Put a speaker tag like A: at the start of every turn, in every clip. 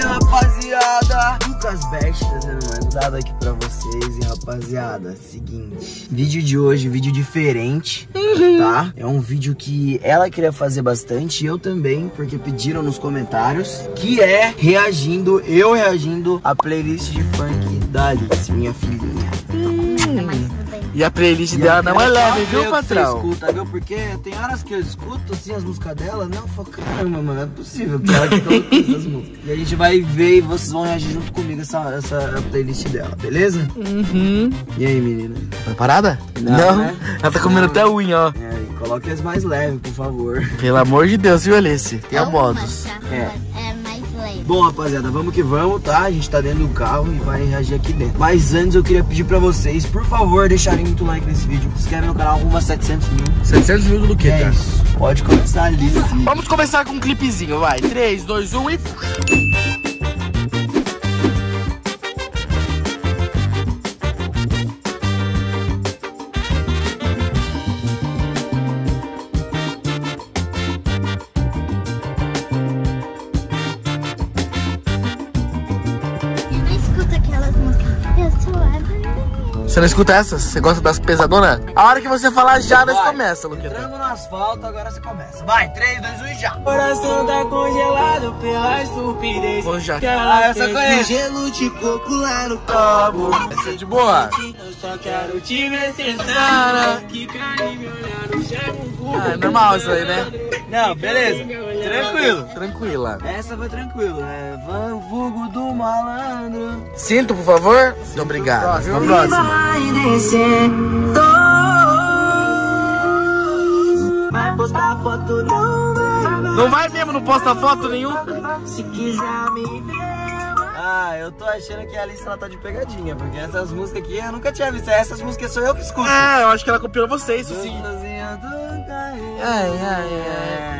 A: Rapaziada! Lucas Best trazendo mais um dado aqui pra vocês. E, rapaziada, seguinte. Vídeo de hoje, vídeo diferente, tá? É um vídeo que ela queria fazer bastante, e eu também, porque pediram nos comentários. Que é reagindo, eu reagindo à playlist de funk da Alice, minha filhinha.
B: E a playlist
A: E
B: dela não é leve, viu, patrão?
A: escuta, viu? Porque tem horas que eu escuto assim as músicas dela, não, eu falo, caramba, mano, não é possível que ela que essas músicas. E a gente vai ver e vocês vão reagir junto comigo essa, essa playlist dela, beleza?
B: Uhum.
A: E aí, menina?
B: Preparada?
A: Não, né?
B: Ela tá comendo até unha, ó.
A: É, coloque as mais leves, por favor.
B: Pelo amor de Deus, viu, Alice? Tenha
C: Algumas,
B: modos.
C: tá?
A: É.
C: É leve.
A: Bom, rapaziada, vamos que vamos, tá? A gente tá dentro do carro e vai reagir aqui dentro. Mas antes eu queria pedir pra vocês, por favor, deixarem muito like nesse vídeo. Se inscreve no canal, rumo a 700 mil.
B: 700 mil do
A: E
B: Luqueta.
A: é isso. Pode começar ali. sim.
B: Vamos começar com um clipezinho, vai. 3, 2, 1 e. Você não escuta essas? Você gosta das pesadonas? A hora que você falar já, nós começa, Luqueta.
A: Entramos no asfalto, agora você começa. Vai, 3, 2, 1 e já.
D: Coração tá congelado pela estupidez
B: Vou já.
D: que ela
A: Ah, essa conheço.
D: Gelo de coco lá no copo.
B: Essa é de boa?
D: Eu só quero te ver sentada. Que carinho me olhar no chão.
B: Ah, é normal isso aí, né?
A: Não, beleza. Tranquilo.
B: Tranquila.
A: Essa foi tranquilo. É Van Vulgo do Malandro.
B: Cinto, por favor. Muito obrigado.
A: Próxima,
B: viu?
A: próxima.
D: Vai postar foto, não vai.
B: Não vai mesmo, não posta foto nenhum?
D: Se quiser me ver.
A: Ah, eu tô achando que a Alice ela tá de pegadinha, porque essas músicas aqui eu nunca tinha visto. Essas músicas sou eu que escuto.
B: É, eu acho que ela copiou você, isso sim. Ai, ai,
A: É.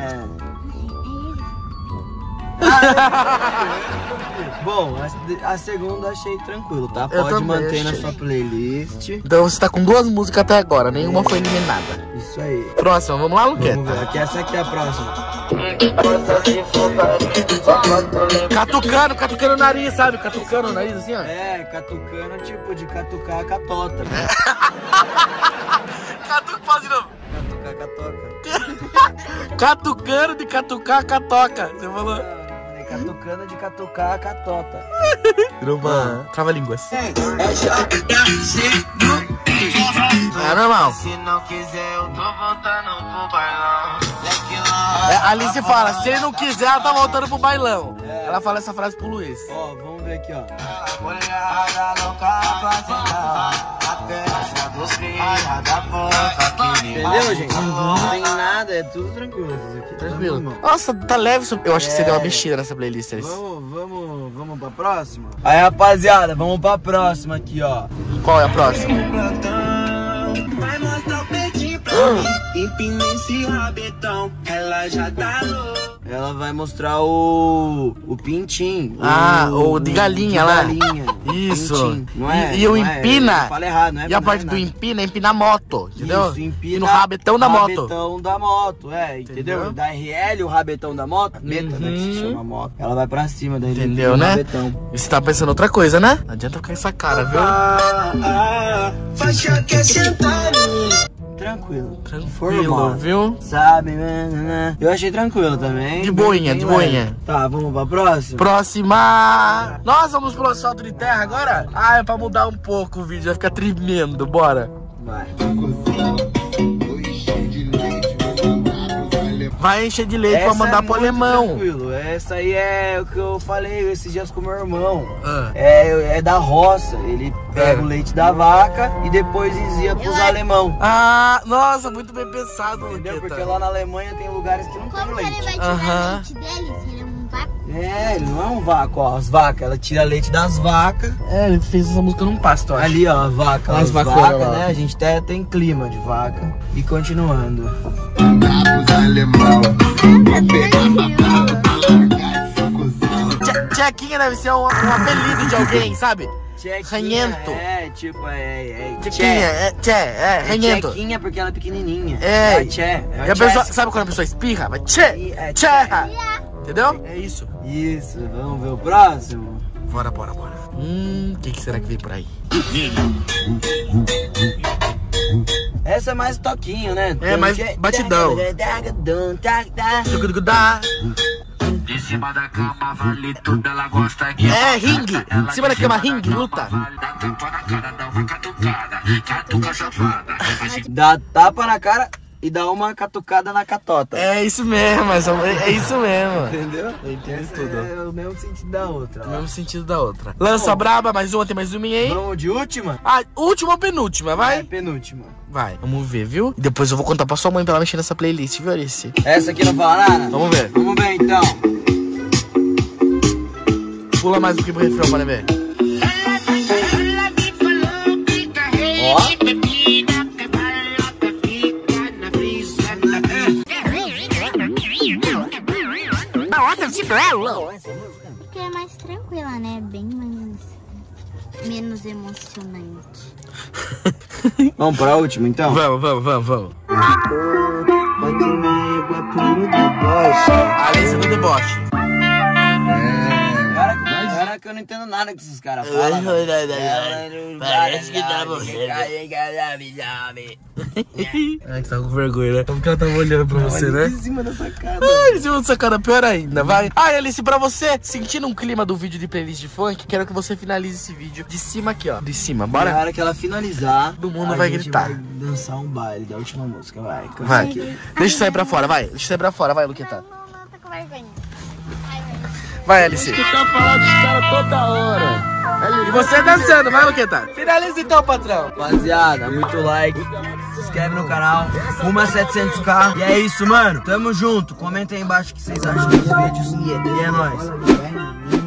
A: Bom, a, a segunda achei tranquilo, tá?
B: Eu
A: Pode manter na
B: achei.
A: sua playlist.
B: Então você tá com duas músicas até agora, nenhuma foi eliminada.
A: Isso aí.
B: Próxima, vamos lá,
A: Vamos ver,
B: Luqueta?
A: aqui, essa aqui é a próxima.
B: Catucando, catucando o nariz, sabe? Catucando o nariz assim, ó.
A: É, catucando, tipo de catucar a catota.
B: Catuca, faz de novo.
A: Catucar a catoca.
B: Catucando de catucar a catoca. Você falou.
A: Catucando de catucar a catota.
B: Virou uma trava-línguas. É normal.
D: Se não quiser, eu tô voltando pro bailão.
B: É, a Alice fala, se ele não quiser, ela tá voltando pro bailão. Ela fala essa frase pro Luiz.
A: Ó, vamos ver aqui, ó.
D: Mulherada louca fazenda.
A: Entendeu, gente? Não tem nada, é tudo tranquilo. Aqui.
B: Tranquilo. Nossa, tá leve. Eu acho que você
A: É.
B: deu uma mexida nessa playlist, Alice.
A: Vamos, vamos, vamos pra próxima? Aí, rapaziada, vamos pra próxima aqui, ó.
B: Qual é a próxima?
D: Vai mostrar o peitinho pra mim. Empina esse rabetão. Ela já tá louca.
A: Ela vai mostrar o. o pintinho.
B: Ah, o de galinha
A: de
B: lá.
A: galinha.
B: Isso.
A: Pintinho, não é?
B: E, e o
A: Não é,
B: empina.
A: eu Fala errado, não é?
B: e a parte
A: é
B: do empina é empinar moto, entendeu?
A: Isso, empina.
B: E no rabetão da moto.
A: Rabetão da moto, é, entendeu?
B: Entendeu?
A: Da RL, o rabetão da moto. Meta, né? Que se
B: Uhum.
A: chama moto. Ela vai pra cima daí.
B: Entendeu,
A: do
B: né?
A: Rabetão.
B: E você tá pensando outra coisa, né? Não adianta ficar com essa cara, viu?
D: Ah, ah, faixa quer sentar em mim.
A: Tranquilo.
B: Tranquilo,
A: Formal.
B: viu?
A: Sabe, né, né, né? Eu achei tranquilo também.
B: De boinha, de boinha.
A: Tá, vamos pra próxima?
B: Próxima! Nós vamos pro asfalto de terra agora? Ah, é pra mudar um pouco o vídeo, vai ficar tremendo, bora.
A: Vai.
B: Vai encher de leite pra mandar
A: é
B: pro alemão.
A: Tranquilo. Essa aí é o que eu falei esses dias com meu irmão.
B: Ah.
A: É, é da roça. Ele pega
B: É.
A: o leite da vaca e depois envia pros
C: Eu-
A: alemão.
B: Ah, nossa, muito bem pensado,
A: Entendeu?
B: Luqueta.
A: Porque lá na Alemanha tem lugares que não tem
C: Como que ele
A: leite.
C: vai tirar leite dele se ele é um vácuo?
A: É, ele não é um vácuo, ó. As vacas, ela tira leite das vacas.
B: É, ele fez essa música num pasto.
A: Ali, ó, a vaca.
B: As
A: As vacas,
B: lá.
A: né? A gente até tem clima de vaca. E continuando.
B: Tche- Tchequinha deve ser um, um apelido de alguém, sabe?
A: Tchequinha,
B: Ranhento.
A: É, tipo, é. é
B: Tchequinha, é, tche, é,
A: É
B: ranhento.
A: tchequinha porque ela é pequenininha.
B: É.
A: a tchê. É
B: E a
A: tchê.
B: pessoa, sabe quando a pessoa espirra? Vai tche,
A: É
B: tche.
A: tchê.
B: entendeu? É isso.
A: Isso, vamos ver o próximo.
B: Bora, bora, bora. Hum, o que, que será que vem por aí?
A: Essa é mais toquinho, né?
B: É, mais batidão. Tucudugudá.
D: De cima da cama vale tudo, ela gosta que
B: É, ringue. Em cima da cama, ringue, luta.
D: Dá tapa na cara,
A: e dá uma catucada na catota.
B: É isso mesmo, é, é isso mesmo.
A: Entendeu?
B: Eu entendo
A: Essa
B: tudo.
A: É o mesmo sentido da outra.
B: O mesmo sentido da outra. Lança braba, mais uma, tem mais uma aí.
A: Vamos de última?
B: Ah, última ou penúltima,
A: É,
B: vai?
A: penúltima.
B: Vai. Vamos ver, viu? E depois eu vou contar pra sua mãe pra ela mexer nessa playlist, viu, Alice?
A: Essa aqui não fala nada?
B: Vamos ver.
A: Vamos ver então.
B: Pula mais um pouquinho pro refrão, para ver.
A: Ó.
C: Porque é mais tranquila, né? Bem mais. menos emocionante.
A: Vamos pra última então?
B: Vamos, vamos, vamos, vamos. Alice no deboche.
A: Entendo nada que esses caras falam.
B: Parece que tá morrendo. Ai, que tá com vergonha, né? Como que ela tava olhando pra você, né?
A: em cima da sacada.
B: Ai, em cima dessa cara, pior ainda, vai. Ai, Alice, pra você, sentindo um clima do vídeo de playlist de funk, quero que você finalize esse vídeo de cima aqui, ó. De cima,
A: Na
B: bora?
A: hora que ela finalizar,
B: Todo mundo
A: a
B: vai
A: gente
B: gritar.
A: vai dançar um baile da última música, vai.
B: Vai. Deixa eu sair pra fora, vai. Deixa eu sair pra fora, vai, Luqueta.
C: Não, não, tá com vergonha.
B: Vai, Alice.
A: Tá falando dos caras toda hora.
B: E você dançando, vai, Luqueta. Finaliza então, patrão.
A: Rapaziada, muito like. Se inscreve no canal. Rumo a 700k. E é isso, mano. Tamo junto. Comenta aí embaixo o que vocês acham dos vídeos. E é nóis.